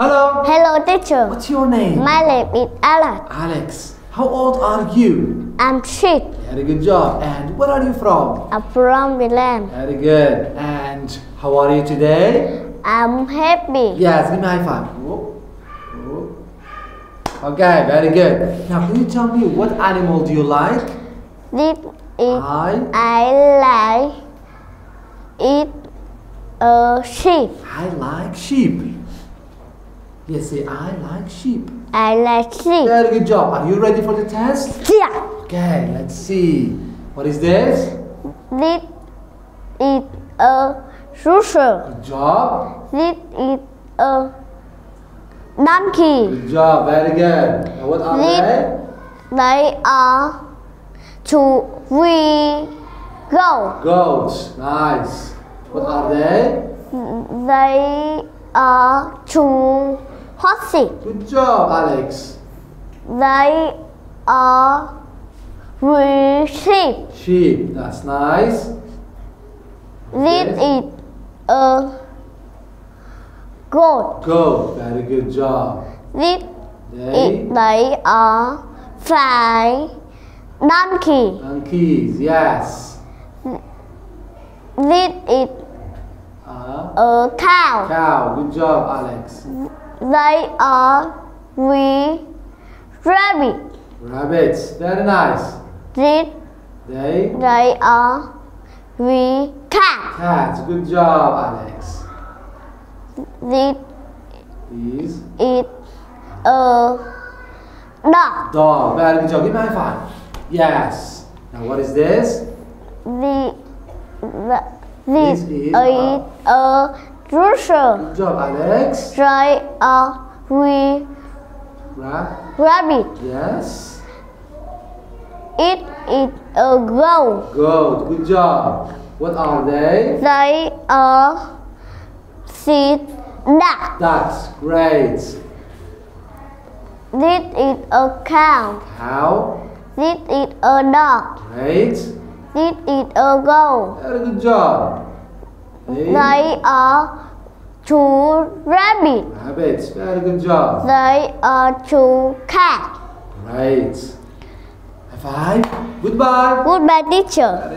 Hello. Hello, teacher. What's your name? My name is Alex. Alex. How old are you? I'm six. Very good job. And where are you from? I'm from Vietnam. Very good. And how are you today? I'm happy. Yes, give me a high five. Okay, very good. Now, can you tell me what animal do you like? This is I I like it a sheep. I like sheep. Yes, say I like sheep. I like sheep. Very good job. Are you ready for the test? Yeah. Okay, let's see. What is this? This is a rooster. Good job. This is a donkey. Good job. Very good. Now, what are This- they? They are two we go. Goats. Nice. What are they? They are two horses. Good job, Alex. They are three sheep. Sheep. That's nice. This Yes. is a goat. Goat. Very good job. This They. is they are five donkey. Donkeys. Yes. This is a cow. cow. Good job, Alex. They are we rabbit. Rabbits. Very nice. This They. they are three cat. Cats. Good job, Alex. These. is a dog. Dog. Very good job. Give me a high five. Yes. Now, what is this? The, the this is is a rooster. Good job, Alex. They are three Ra- rabbit. yes. It is a goat. Goat. Good job. What are they? They are six duck. Ducks. Great. This is a cow. Cow. This is a dog. Great. This is a goat. Very good job. They. They are two rabbit. Rabbits. Very good job. They are two cat. Great. High five. Goodbye. Goodbye, teacher.